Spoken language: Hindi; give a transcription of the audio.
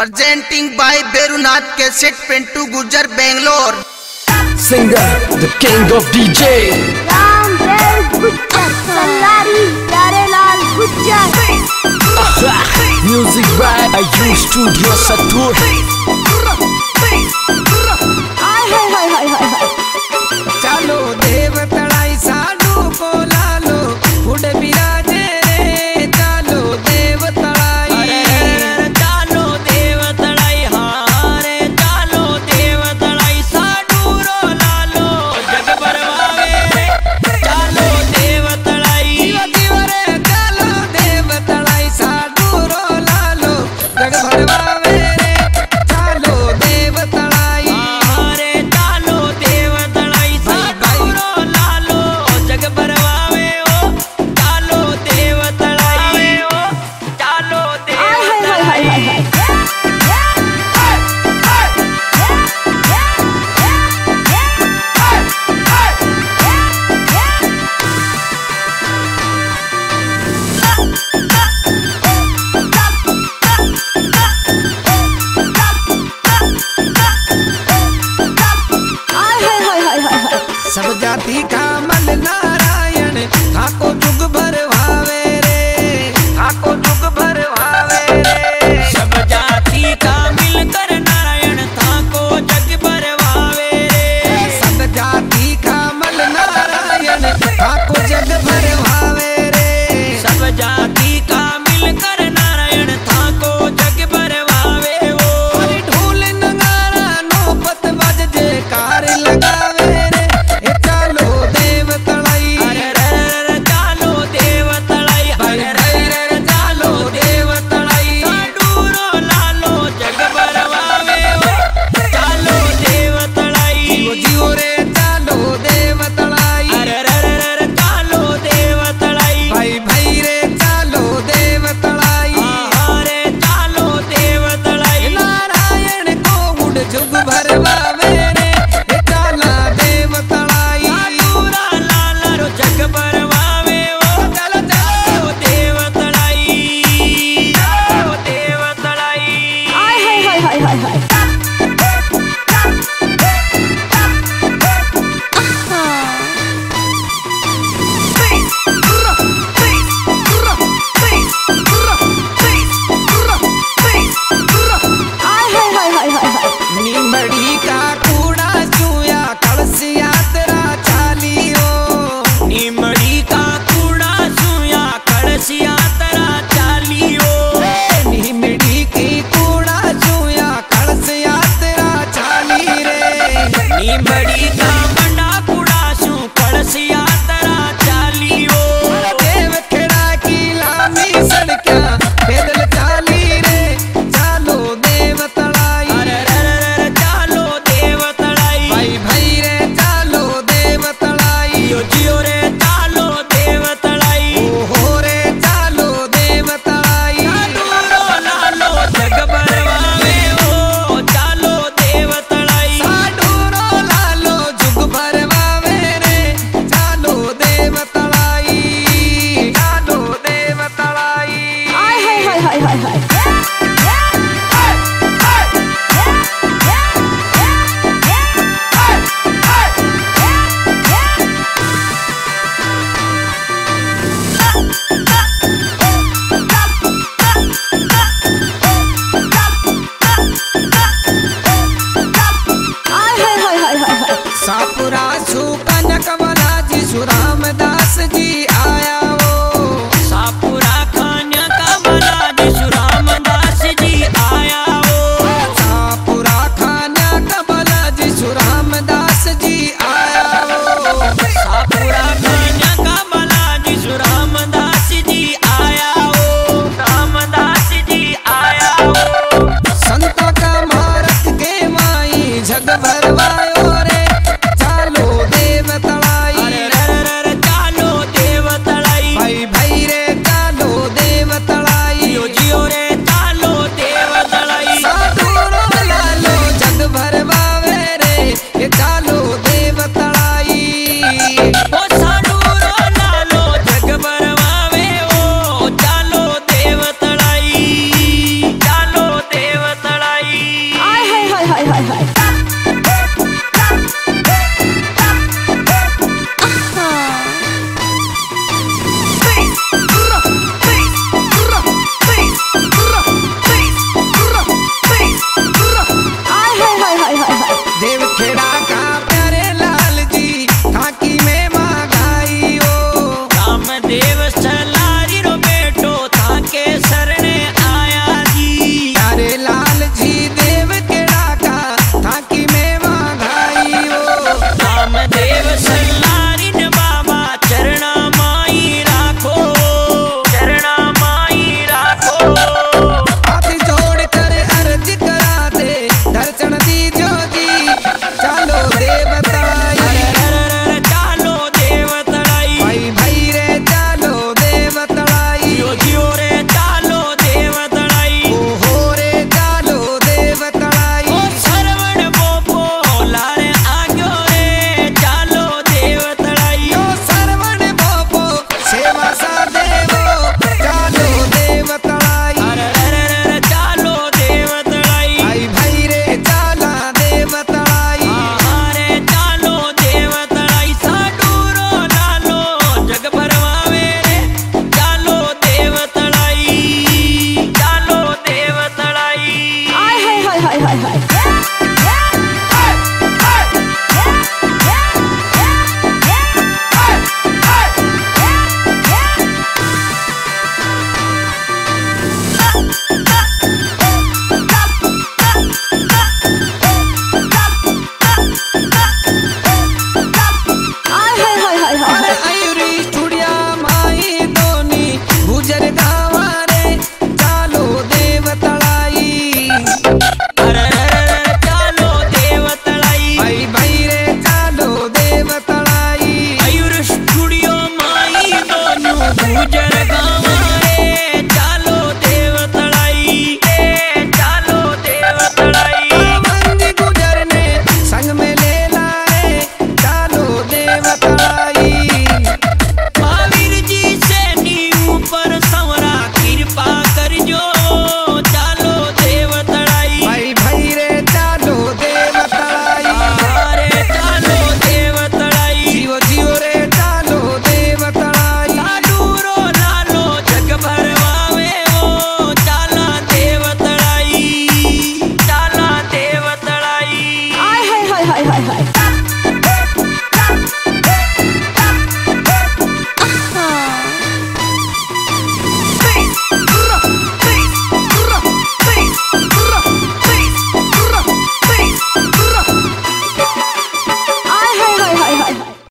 Presenting by Berunath Cassette Pentu Gujar Bangalore. Singer, the king of DJ. Ram Bel Gujar Sallari, Darelal Gujar. Music by IU Studio Satur. चलो देव तड़ाई सालू को लालो उड़ बिरा युग भरवा